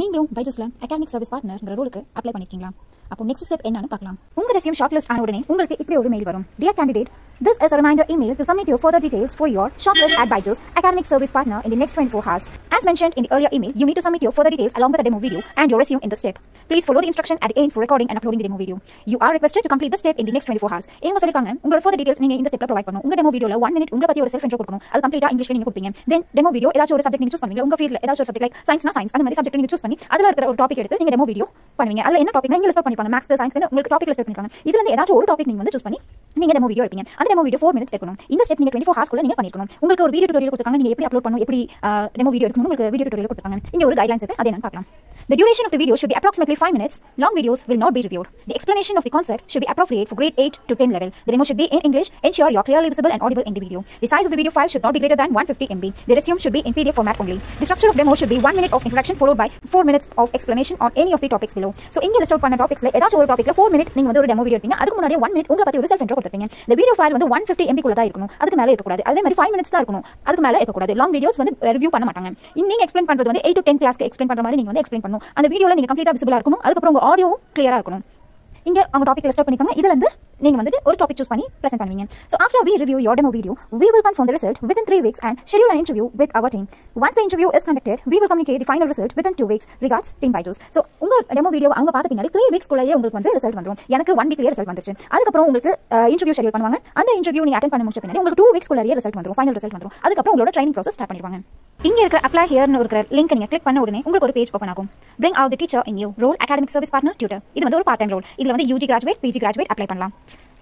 நீங்களும் பைஜஸ்ல academic service பார்ட்னர்ங்கிற ரோலுக்கு அப்ளை பண்ணிருக்கீங்களா? அப்போ நெக்ஸ்ட் ஸ்டெப் என்னன்னு பார்க்கலாம். உங்க ரெசியூம் ஷார்ட் லிஸ்ட் ஆன உடனே உங்களுக்கு இப்படி ஒரு மெயில் வரும். Dear candidate This is a reminder email to submit your further details for your shortlist at Byju's academic service partner in the next 24 hours. As mentioned in the earlier email, you need to submit your further details along with the demo video and your resume in this step. Please follow the instruction at the end for recording and uploading the demo video. You are requested to complete this step in the next 24 hours. இவங்க சொல்லிருக்காங்க உங்களோட further details நீங்க இந்த ஸ்டெப்ல provide பண்ணணும் உங்க demo வீடியோல one minute உங்களை பத்தி ஒரு செல்ஃப் இன்ட்ரோ கொடுக்கணும் அது கம்ப்ளீட்டா இங்கிலீஷ்ல நீங்க கொடுப்பீங்க தென் டெமோ வீடியோ ஏதாச்சும் ஒரு சப்ஜெக்ட் நீங்க சூஸ் பண்ணுவீங்க உங்க ஃபீல்ட்ல ஏதாச்சும் ஒரு சப்ஜெக்ட் லைக் சயின்ஸ்னா சயின்ஸ் அந்த மாதிரி சப்ஜெக்ட் நீங்க சூஸ் பண்ணி அதுல இருக்கிற ஒரு டாபிக் எடுத்து நீங்க டெமோ வீடியோ பண்ணுவீங்க அதுல என்ன டாபிக் நீங்க லிஸ்ட் பண்ணிருப்பாங்க மேக்ஸ் சயின்ஸ் உங்களுக்கு டாபிக் லிஸ்ட் பண்ணிருக்காங்க இதுல ஏதாச்சும் ஒரு டாபிக் நீங்க வந்து சூஸ் பண்ணி நீங்க டெமோ வீடியோ எடுப்பீங்க. அந்த டெமோ வீடியோ ஃபோர் மினிட்ஸ் எடுக்கணும். இந்த ஸ்டெப் நீங்க டுவெண்ட்டி ஃபோர் ஹார்ஸ்க்குள்ள நீங்க பண்ணிருக்கணும். உங்களுக்கு ஒரு வீடியோ டுட்டோரியல் கொடுத்தாங்க நீங்க எப்படி அப்லோட் பண்ணணும் எப்படி டெமோ வீடியோ எடுக்கணும் உங்களுக்கு வீடியோ டுட்டோரியல் கொடுத்தாங்க இங்க ஒரு கைட்லைன்ஸ் இருக்கு. அதை நான் பார்க்கலாம். The duration of the video should be approximately 5 minutes. Long videos will not be reviewed. The explanation of the concept should be appropriate for grade 8 to 10 level. The demo should be in English. Ensure you're clearly visible and audible in the video. The size of the video file should not be greater than 150 MB. The resume should be in PDF format only. The structure of demo should be 1 minute of introduction followed by 4 minutes of explanation on any of the topics below. So in list out பண்ண டாபிக்ஸ்ல ஏதாச்சும் ஒரு டாபிக்ல 4 minute நீங்க வந்து ஒரு demo video எடுப்பீங்க அதுக்கு முன்னாடி 1 மினிட் உங்களை பத்தி ஒரு செல்ஃப் இன்ட்ரோ கொடுத்துருப்பீங்க இந்த வீடியோ ஃபைல் வந்து 150 MB குள்ள தான் இருக்கணும் அதுக்கு மேல இருக்கக்கூடாது அதே மாதிரி 5 மினிட்ஸ் தான் இருக்கணும் அதுக்கு மேல இருக்கக்கூடாது லாங் வீடியோஸ் வந்து ரிவ்யூ பண்ண மாட்டாங்க நீங்க எக்ஸ்பிளைன் பண்றது வந்து 8 to 10 கிளாஸ்க்கு எக்ஸ்பிளைன் பண்ற மாதிரி நீங்க வந்து எக்ஸ்பிளைன் பண்ணணும் இருக்கணும் அந்த வீடியோவில் நீங்கள் கம்ப்ளீட்டாக விசிபிளாக இருக்கணும். அதுக்கப்புறம் உங்கள் ஆடியோவும் கிளியராக இருக்கணும். இங்கே அவங்க டாபிக் ரெஸ்டார்ட் பண்ணிக்கோங்க. இதுலேருந்து நீங்க வந்துட்டு ஒரு டாபிக் சூஸ் பண்ணி பிரசென்ட் பண்ணுவீங்க. So after we review your demo video we will confirm the result within 3 weeks and schedule interview with our team once the interview is conducted we will communicate communicate the final result within 2 weeks. Regards team byju's so demo video அவங்க பார்த்த பின்னாடி three weeks குள்ளேயே உங்களுக்கு வந்து result வந்துரும். எனக்கு one வீக்லேயே result வந்துச்சு அதுக்கப்புறம் உங்களுக்கு uh, இன்டர்வியூ ஷெடியூல் பண்ணுவாங்க. அந்த இன்டர்வியூ நீங்க அட்டன் பண்ண முடிச்ச பின்னாடி உங்களுக்கு டூ வீக்ஸ் குள்ளேயே ரிசல்ட் வந்துடும் ஃபைனல் ரிசல்ட் வந்துடும் அதுக்கப்புறம் உங்களோட ட்ரைனிங் ப்ராசஸ் ஸ்டார்ட் பண்ணிடுவாங்க. இங்க இருக்கிற அப்ளை ஹியர்னு இருக்கிற லிங்க் நீங்க கிளிக் பண்ண உடனே உங்களுக்கு ஒரு பேஜ் ஓப்பன் ஆகும். Bring out the teacher in you role academic service partner tutor இது வந்து ஒரு பார்ட் டைம் ரோல் இதுல வந்து UG graduate PG graduate apply பண்ணலாம்.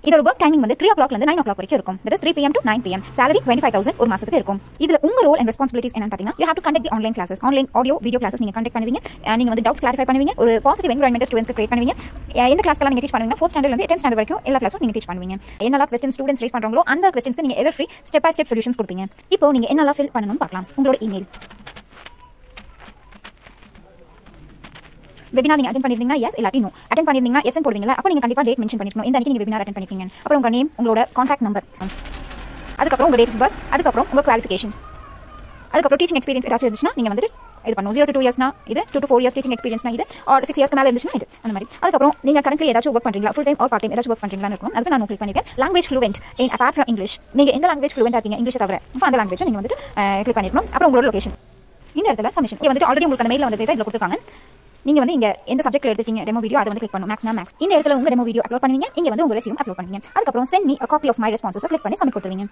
இதோட ஒர்க் டைமிங் வந்து த்ரீ ஓ இருந்து நைன் ஓ கிளாக் வரைக்கும் இருக்கும். That is three PM to nine PM salary twenty five thousand ஒரு மாசத்துக்கு இருக்கும். இதுல உங்க ரோல் அண்ட் ரெஸ்பான்சிபிலிட்டிஸ் என்னன்னு பாத்தீங்கன்னா you have to conduct the online classes online audio video classes நீங்க கண்டக்ட் பண்ணுவீங்க. நீங்க வந்து டவுட்ஸ் கிளாரிஃபை பண்ணுவீங்க. ஒரு பாசிட்டிவ் என்வரன்மெண்ட் ஸ்டூடெண்ட்ஸ் கிரியேட் பண்ணுவீங்க. அஹ் எந்த கிளாஸ்க்கெல்லாம் நீங்க டீச் பண்ணுவீங்க ஃபோர்த் ஸ்டாண்டர்ட் இருந்து டென்த் ஸ்டாண்டர்ட் வரைக்கும் எல்லா கிளாஸும் நீங்க டீச் பண்ணுவீங்க. என்னெல்லாம் கொஸ்டின் ஸ்டூடெண்ட்ஸ் ரேஸ் பண்றாங்களோ அந்த கொஸ்டின்ஸ்க்கு நீங்க error free step by step solutions கொடுப்பீங்க. இப்போ நீங்க என்னெல்லாம் ஃபில் பண்ணணும்னு பார்க்கலாம். உங்களோட இமெயில் வெபினார் நீங்க அட்டன் பண்ணிருந்தீங்கன்னா எஸ் இல்லாட்டி நோ அட்டன் பண்ணிருந்தீங்கன்னா எஸ் போடுவீங்களா அப்போ நீங்க கண்டிப்பா டேட் மென்ஷன் பண்ணிருக்கணும் இந்த அன்னைக்கு நீங்க வெபினார் அட்டன் பண்ணிருக்கீங்க அப்புறம் உங்கள் நேம் உங்களோட கான்டாக்ட் நம்பர் அதுக்கப்புறம் உங்கள் டேட் ஆஃப் பர்த் அதுக்கப்புறம் உங்கள் குவாலிஃபிகேஷன் அதுக்கப்புறம் டீச்சிங் எக்ஸ்பீரியன்ஸ் ஏதாச்சும் இருந்துச்சுன்னா நீங்க வந்துட்டு இது பண்ணும் ஜீரோ டு டூ இயர்ஸ்னா இது two to four years teaching எக்ஸ்பீரியன்ஸ்னா இது ஆர் சிக்ஸ் இயர்ஸ்க்கு மேலே இருந்துச்சுன்னா இது அந்த மாதிரி. அதுக்கப்புறம் நீங்க கரண்ட்லி ஏதாச்சும் ஒர்க் பண்றீங்களா? Full time or part time ஏதாச்சும் ஒர்க் பண்ணுறீங்களா இருக்கும். அதுக்கு நான் கிளிக் பண்ணிருக்கேன். Language fluent in apart from English நீங்க எந்த லாங்குவேஜ் ஃப்ளூவெண்ட் இருக்கீங்க? இங்கிலீஷ் தவிர. அந்த லாங்குவேஜ் நீங்க வந்துட்டு கிளிக் பண்ணிருக்கணும். அப்புறம் உங்களோட லொகேஷன் இந்த இடத்துல சமிஷன் இது வந்துட்டு ஆல்ரெடி உங்களுக்கு அந்த மெயில் வந்து இதில் கொடுத்துருக்காங்க. நீங்க வந்து இங்க எந்த சப்ஜெக்ட் எடுத்தீங்க டெமோ வீடியோ அதை வந்து கிளிக் பண்ணும் மேக்ஸ்னா மேக்ஸ் இந்த இடத்துல உங்க டெமோ வீடியோ அப்லோட் பண்ணுவீங்க இங்க வந்து உங்க ரெசியூம் அப்லோட் பண்ணுவீங்க. அதுக்கப்புறம் send me copy of my responses click பண்ணி சப்மிட் கொடுத்துருவீங்க.